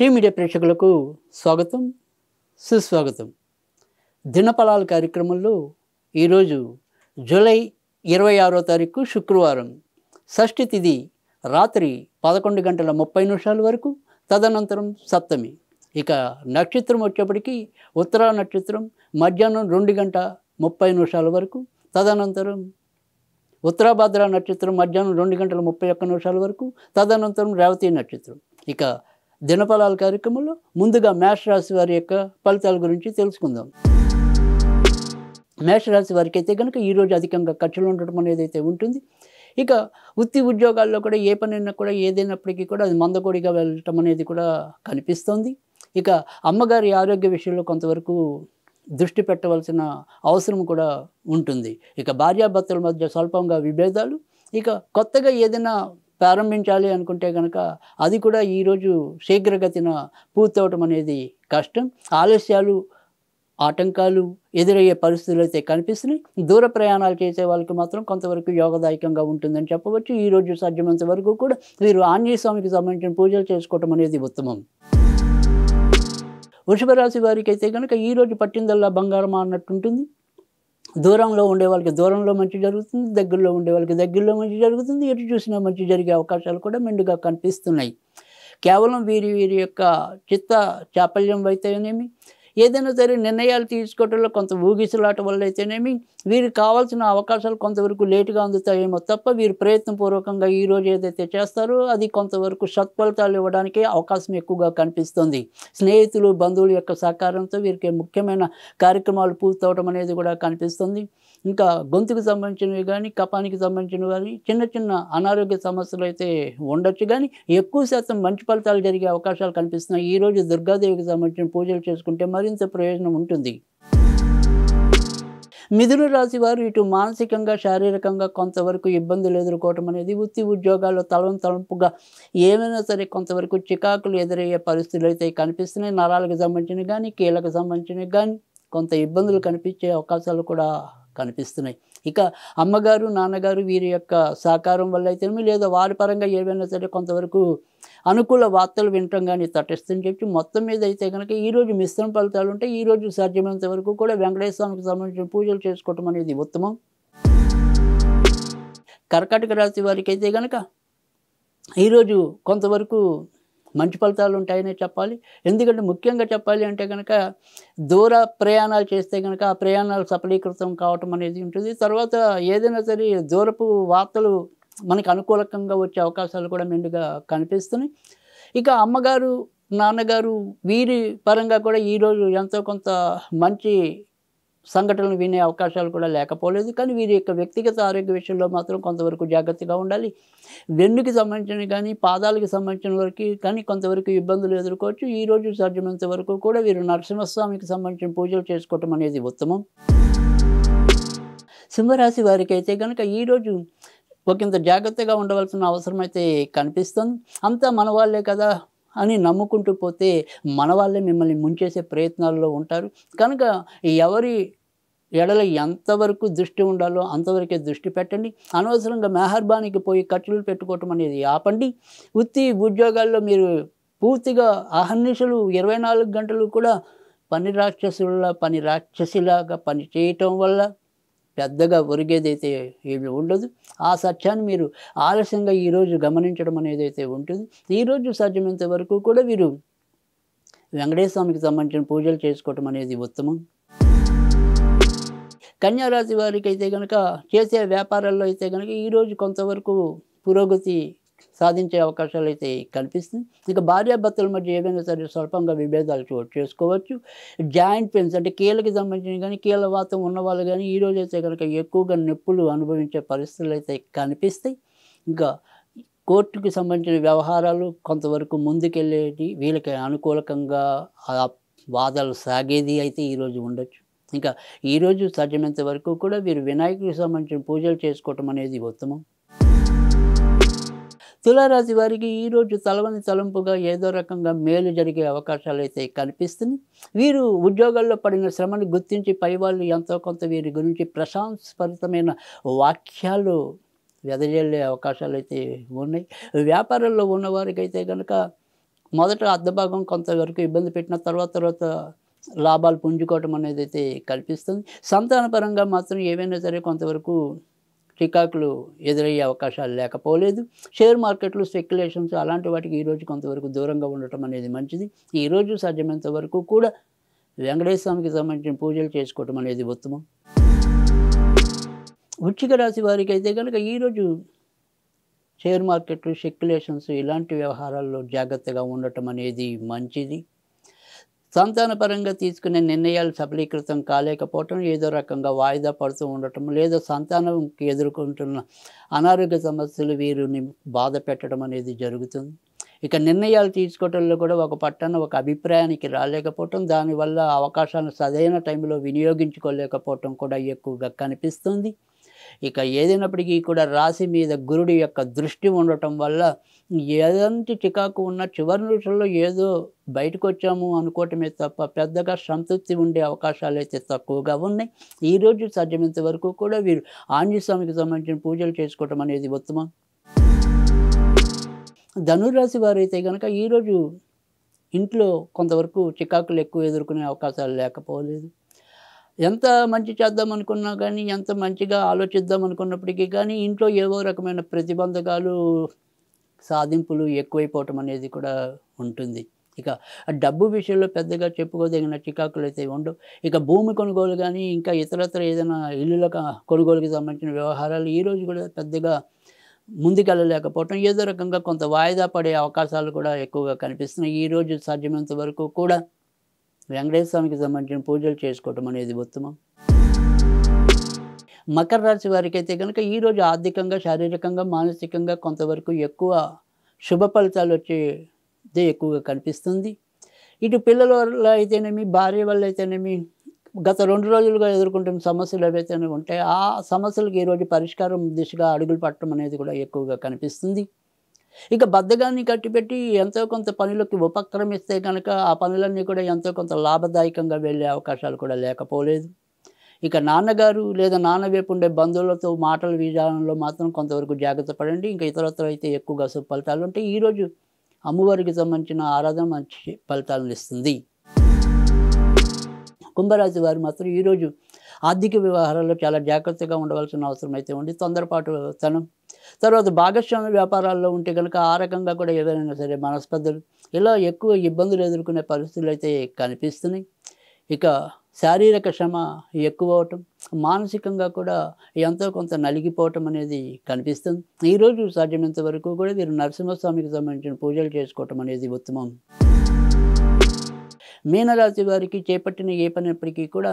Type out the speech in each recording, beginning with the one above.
Tea media ప్రేక్షకులకు స్వాగతం సుస్వాగతం. దినఫలాల కార్యక్రమంలో ఈరోజు జూలై ఇరవై ఆరో తారీఖు శుక్రవారం. షష్ఠి తిథి రాత్రి పదకొండు గంటల ముప్పై నిమిషాల వరకు తదనంతరం సప్తమి. ఇక నక్షత్రం వచ్చేప్పటికీ ఉత్తరా నక్షత్రం మధ్యాహ్నం రెండు గంట ముప్పై నిమిషాల వరకు తదనంతరం ఉత్తరాభద్ర నక్షత్రం మధ్యాహ్నం రెండు గంటల ముప్పై ఒక్క నిమిషాల వరకు తదనంతరం రేవతి నక్షత్రం. ఇక దినఫలాల కార్యక్రమంలో ముందుగా మేషరాశి వారి యొక్క ఫలితాల గురించి తెలుసుకుందాం. మేషరాశి వారికి అయితే కనుక ఈరోజు అధికంగా ఖర్చులు ఉండటం అనేది అయితే ఉంటుంది. ఇక వృత్తి ఉద్యోగాల్లో కూడా ఏ పనైనా కూడా ఏదైనప్పటికీ కూడా అది మందకొడిగా వెళ్ళటం అనేది కూడా కనిపిస్తోంది. ఇక అమ్మగారి ఆరోగ్య విషయంలో కొంతవరకు దృష్టి పెట్టవలసిన అవసరం కూడా ఉంటుంది. ఇక భార్యాభర్తల మధ్య స్వల్పంగా విభేదాలు ఇక కొత్తగా ఏదైనా ప్రారంభించాలి అనుకుంటే కనుక అది కూడా ఈరోజు శీఘ్రగతిన పూర్తవటం అనేది కష్టం. ఆలస్యాలు ఆటంకాలు ఎదురయ్యే పరిస్థితులు అయితే కనిపిస్తున్నాయి. దూర ప్రయాణాలు చేసే వాళ్ళకి మాత్రం కొంతవరకు యోగదాయకంగా ఉంటుందని చెప్పవచ్చు. ఈ రోజు సాధ్యమైనంత వరకు కూడా వీరు ఆంజనేయ స్వామికి సంబంధించిన పూజలు చేసుకోవటం అనేది ఉత్తమం. వృషభ రాశి వారికి అయితే కనుక ఈరోజు పట్టిందల్లా బంగారం అన్నట్టుంటుంది. దూరంలో ఉండే వాళ్ళకి దూరంలో మంచి జరుగుతుంది దగ్గరలో ఉండే వాళ్ళకి దగ్గరలో మంచి జరుగుతుంది ఎటు చూసినా మంచి జరిగే అవకాశాలు కూడా మెండుగా కనిపిస్తున్నాయి. కేవలం వీరి వీరి యొక్క చిత్త చాపల్యం అయితేనేమి ఏదైనా సరే నిర్ణయాలు తీసుకోవడంలో కొంత ఊగిసలాట వల్ల అయితేనేమి వీరికి కావాల్సిన అవకాశాలు కొంతవరకు లేటుగా అందుతాయేమో తప్ప వీరు ప్రయత్నపూర్వకంగా ఈ రోజు ఏదైతే చేస్తారో అది కొంతవరకు సత్ఫలితాలు ఇవ్వడానికి అవకాశం ఎక్కువగా కనిపిస్తుంది. స్నేహితులు బంధువుల యొక్క సహకారంతో వీరికి ముఖ్యమైన కార్యక్రమాలు పూర్తవడం అనేది కూడా కనిపిస్తుంది. ఇంకా గొంతుకు సంబంధించినవి కానీ కపానికి సంబంధించినవి కానీ చిన్న చిన్న అనారోగ్య సమస్యలు అయితే ఉండొచ్చు. కానీ ఎక్కువ శాతం మంచి ఫలితాలు జరిగే అవకాశాలు కనిపిస్తున్నాయి. ఈ రోజు దుర్గాదేవికి సంబంధించిన పూజలు చేసుకుంటే మరింత ప్రయోజనం ఉంటుంది. మిథున రాశి వారు ఇటు మానసికంగా శారీరకంగా కొంతవరకు ఇబ్బందులు ఎదుర్కోవటం అనేది వృత్తి ఉద్యోగాల్లో తలం తలంపుగా ఏమైనా సరే కొంతవరకు చికాకులు ఎదురయ్యే పరిస్థితులు అయితే కనిపిస్తున్నాయి. నరాలకు సంబంధించినవి కానీ కీళ్ళకు సంబంధించినవి కానీ కొంత ఇబ్బందులు కనిపించే అవకాశాలు కూడా కనిపిస్తున్నాయి. ఇక అమ్మగారు నాన్నగారు వీరి యొక్క సహకారం వల్ల అయితేనేమి లేదా వారి పరంగా ఏవైనా సరే కొంతవరకు అనుకూల వార్తలు వినటం కానీ తటస్థని చెప్పి మొత్తం మీద అయితే కనుక ఈరోజు మిశ్రమ ఫలితాలు ఉంటే ఈరోజు సాధ్యమైనంత వరకు కూడా వెంకటేశ్వరానికి సంబంధించిన పూజలు చేసుకోవటం అనేది ఉత్తమం. కర్కాటక రాశి వారికి అయితే కనుక ఈరోజు కొంతవరకు మంచి ఫలితాలు ఉంటాయనే చెప్పాలి. ఎందుకంటే ముఖ్యంగా చెప్పాలి అంటే కనుక దూర ప్రయాణాలు చేస్తే కనుక ఆ ప్రయాణాలు సఫలీకృతం కావటం అనేది ఉంటుంది. తర్వాత ఏదైనా సరే దూరపు వార్తలు మనకు అనుకూలకంగా వచ్చే అవకాశాలు కూడా మెండుగా కనిపిస్తున్నాయి. ఇక అమ్మగారు నాన్నగారు వీరి పరంగా కూడా ఈరోజు ఎంతో కొంత మంచి సంఘటనలు వినే అవకాశాలు కూడా లేకపోలేదు. కానీ వీరి యొక్క వ్యక్తిగత ఆరోగ్య విషయంలో మాత్రం కొంతవరకు జాగ్రత్తగా ఉండాలి. వెన్నుకి సంబంధించిన కానీ పాదాలకు సంబంధించిన వరకు కానీ కొంతవరకు ఇబ్బందులు ఎదుర్కోవచ్చు. ఈ రోజు సాధ్యమైనంత వరకు కూడా వీరు నరసింహస్వామికి సంబంధించిన పూజలు చేసుకోవటం అనేది ఉత్తమం. సింహరాశి వారికి అయితే కనుక ఈరోజు ఒకంత జాగ్రత్తగా ఉండవలసిన అవసరం అయితే కనిపిస్తుంది. అంతా మన వాళ్ళే కదా అని నమ్ముకుంటూ పోతే మన వాళ్ళే మిమ్మల్ని ముంచేసే ప్రయత్నాల్లో ఉంటారు. కనుక ఎవరి ఎడల ఎంతవరకు దృష్టి ఉండాలో అంతవరకే దృష్టి పెట్టండి. అనవసరంగా మెహర్బానికి పోయి ఖర్చులు పెట్టుకోవటం అనేది ఆపండి. వృత్తి ఉద్యోగాల్లో మీరు పూర్తిగా అహర్నిశలు ఇరవై నాలుగు గంటలు కూడా పని రాక్షసుల పని రాక్షసిలాగా పని చేయటం వల్ల పెద్దగా ఒరిగేదైతే ఏమి ఉండదు. ఆ సత్యాన్ని మీరు ఆలస్యంగా ఈరోజు గమనించడం అనేది అయితే ఉంటుంది. ఈరోజు సాధ్యమైనంత వరకు కూడా వీరు వెంకటేశ్వర స్వామికి సంబంధించిన పూజలు చేసుకోవటం అనేది ఉత్తమం. కన్యారాశి వారికి అయితే కనుక చేసే వ్యాపారాల్లో అయితే కనుక ఈరోజు కొంతవరకు పురోగతి సాధించే అవకాశాలు అయితే కనిపిస్తుంది ఇంకా భార్యాభర్తల మధ్య ఏదైనా సరే స్వల్పంగా విభేదాలు చోటు చేసుకోవచ్చు. జాయింట్ పెయిన్స్ అంటే కీళ్ళకి సంబంధించిన కానీ కీళ్ళ వాతం ఉన్నవాళ్ళు కానీ ఈ రోజు అయితే కనుక ఎక్కువగా నొప్పులు అనుభవించే పరిస్థితులు అయితే కనిపిస్తాయి. ఇంకా కోర్టుకి సంబంధించిన వ్యవహారాలు కొంతవరకు ముందుకెళ్ళేది వీళ్ళకి అనుకూలకంగా ఆ వాదాలు సాగేది అయితే ఈరోజు ఉండొచ్చు. ఇంకా ఈరోజు సాధ్యమైనంత వరకు కూడా వీరు వినాయకుడికి సంబంధించిన పూజలు చేసుకోవటం అనేది ఉత్తమం. తులారాశి వారికి ఈరోజు తలవని తలంపుగా ఏదో రకంగా మేలు జరిగే అవకాశాలు అయితే కనిపిస్తున్నాయి వీరు ఉద్యోగాల్లో పడిన శ్రమను గుర్తించి పై వాళ్ళు ఎంతో కొంత వీరి గురించి ప్రశంసభరితమైన వాక్యాలు వెదజల్లే అవకాశాలు అయితే ఉన్నాయి. వ్యాపారంలో ఉన్నవారికైతే కనుక మొదట అర్ధభాగం కొంతవరకు ఇబ్బంది పెట్టిన తర్వాత తర్వాత లాభాలు పుంజుకోవటం అనేది అయితే కల్పిస్తుంది. సంతానపరంగా మాత్రం ఏవైనా సరే కొంతవరకు చికాకులు ఎదురయ్యే అవకాశాలు లేకపోలేదు. షేర్ మార్కెట్లు స్పెక్యులేషన్స్ అలాంటి వాటికి ఈరోజు కొంతవరకు దూరంగా ఉండటం అనేది మంచిది. ఈరోజు సాధ్యమైనంత వరకు కూడా వెంకటేశ్వర స్వామికి సంబంధించిన పూజలు చేసుకోవటం అనేది ఉత్తమం. వృచ్చిక రాశి వారికి అయితే కనుక ఈరోజు షేర్ మార్కెట్లు స్పెక్యులేషన్స్ ఇలాంటి వ్యవహారాల్లో జాగ్రత్తగా ఉండటం అనేది మంచిది. సంతానపరంగా తీసుకునే నిర్ణయాలు సఫలీకృతం కాలేకపోవటం ఏదో రకంగా వాయిదా పడుతూ ఉండటం లేదా సంతానంకి ఎదుర్కొంటున్న అనారోగ్య సమస్యలు వీరిని బాధ పెట్టడం అనేది జరుగుతుంది. ఇక నిర్ణయాలు తీసుకోవటంలో కూడా ఒక పట్టణ ఒక అభిప్రాయానికి రాలేకపోవటం దానివల్ల అవకాశాలను సరైన టైంలో వినియోగించుకోలేకపోవటం కూడా ఎక్కువగా కనిపిస్తుంది. ఇక ఏదైనప్పటికీ కూడా రాశి మీద గురుడి యొక్క దృష్టి ఉండటం వల్ల ఎలాంటి చికాకు ఉన్న చివరి నిమిషంలో ఏదో బయటకు వచ్చాము అనుకోవటమే తప్ప పెద్దగా సంతృప్తి ఉండే అవకాశాలు అయితే తక్కువగా ఉన్నాయి. ఈరోజు సాధ్యమైనంత వరకు కూడా వీరు ఆంజస్వామికి సంబంధించిన పూజలు చేసుకోవటం అనేది ఉత్తమం. ధనురాశి వారైతే కనుక ఈరోజు ఇంట్లో కొంతవరకు చికాకులు ఎక్కువ ఎదుర్కొనే అవకాశాలు లేకపోలేదు. ఎంత మంచి చేద్దాం అనుకున్నా కానీ ఎంత మంచిగా ఆలోచిద్దాం అనుకున్నప్పటికీ కానీ ఇంట్లో ఏవో రకమైన ప్రతిబంధకాలు సాధింపులు ఎక్కువైపోవటం అనేది కూడా ఉంటుంది. ఇక డబ్బు విషయంలో పెద్దగా చెప్పుకోదగిన చికాకులు అయితే ఉండవు. ఇక భూమి కొనుగోలు కానీ ఇంకా ఇతరత్ర ఏదైనా ఇల్లుల కొనుగోలుకి సంబంధించిన వ్యవహారాలు ఈరోజు కూడా పెద్దగా ముందుకెళ్ళలేకపోవటం ఏదో రకంగా కొంత వాయిదా పడే అవకాశాలు కూడా ఎక్కువగా కనిపిస్తున్నాయి. ఈరోజు సాధ్యమైనంత వరకు కూడా వెంకటేశ్వర స్వామికి సంబంధించిన పూజలు చేసుకోవటం అనేది ఉత్తమం. మకర రాశి వారికి అయితే కనుక ఈరోజు ఆర్థికంగా శారీరకంగా మానసికంగా కొంతవరకు ఎక్కువ శుభ ఫలితాలు వచ్చేదే ఎక్కువగా కనిపిస్తుంది. ఇటు పిల్లల వల్ల అయితేనేమి భార్య వల్ల అయితేనేమి గత రెండు రోజులుగా ఎదుర్కొంటున్న సమస్యలు ఏవైతేనే ఉంటాయో ఆ సమస్యలకు ఈరోజు పరిష్కారం దిశగా అడుగులు పట్టడం అనేది కూడా ఎక్కువగా కనిపిస్తుంది. ఇక బద్దగాన్ని కట్టిపెట్టి ఎంతో కొంత పనులకు ఉపక్రమిస్తే కనుక ఆ పనులన్నీ కూడా ఎంతో కొంత లాభదాయకంగా వెళ్ళే అవకాశాలు కూడా లేకపోలేదు. ఇక నాన్నగారు లేదా నాన్న వైపు ఉండే బంధువులతో మాటల విధానంలో మాత్రం కొంతవరకు జాగ్రత్త పడండి. ఇంకా ఇతరత్ర అయితే ఎక్కువగా సుఫలితాలు ఫలితాలు ఉంటాయి. ఈరోజు అమ్మవారికి సంబంధించిన ఆరాధన మంచి ఫలితాలను ఇస్తుంది. కుంభరాశి వారు మాత్రం ఈరోజు ఆర్థిక వ్యవహారాల్లో చాలా జాగ్రత్తగా ఉండవలసిన అవసరం అయితే ఉంది. తొందరపాటు తనం తర్వాత భాగస్వామ్య వ్యాపారాల్లో ఉంటే కనుక ఆ రకంగా కూడా ఏదైనా సరే మనస్పర్ధలు ఇలా ఎక్కువ ఇబ్బందులు ఎదుర్కొనే పరిస్థితులు అయితే కనిపిస్తున్నాయి. ఇక శారీరక శ్రమ ఎక్కువ అవటం మానసికంగా కూడా ఎంతో కొంత నలిగిపోవటం అనేది కనిపిస్తుంది. ఈరోజు సాధ్యమైనంత వరకు కూడా వీరు నరసింహస్వామికి సంబంధించిన పూజలు చేసుకోవటం అనేది ఉత్తమం. మీనరాశి వారికి చేపట్టిన ఏ పనినప్పటికీ కూడా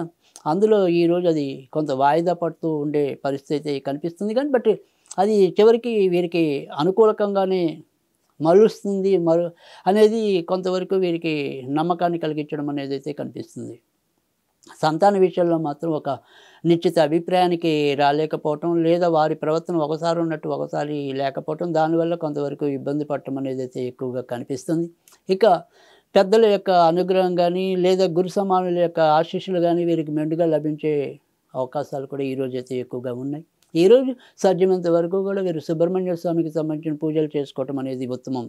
అందులో ఈరోజు అది కొంత వాయిదా పడుతూ ఉండే పరిస్థితి అయితే కనిపిస్తుంది. కానీ బట్ అది చివరికి వీరికి అనుకూలకంగానే మలుస్తుంది. మరు అనేది కొంతవరకు వీరికి నమ్మకాన్ని కలిగించడం అనేది అయితే కనిపిస్తుంది. సంతాన విషయంలో మాత్రం ఒక నిశ్చిత అభిప్రాయానికి రాలేకపోవటం లేదా వారి ప్రవర్తన ఒకసారి ఉన్నట్టు ఒకసారి లేకపోవటం దానివల్ల కొంతవరకు ఇబ్బంది పడటం అనేది అయితే ఎక్కువగా కనిపిస్తుంది. ఇక పెద్దల యొక్క అనుగ్రహం కానీ లేదా గురు సమానుల యొక్క ఆశీస్సులు కానీ వీరికి మెండుగా లభించే అవకాశాలు కూడా ఈరోజు అయితే ఎక్కువగా ఉన్నాయి. ఈరోజు సాధ్యమైనంత వరకు కూడా వీరు సుబ్రహ్మణ్య స్వామికి సంబంధించిన పూజలు చేసుకోవటం అనేది ఉత్తమం.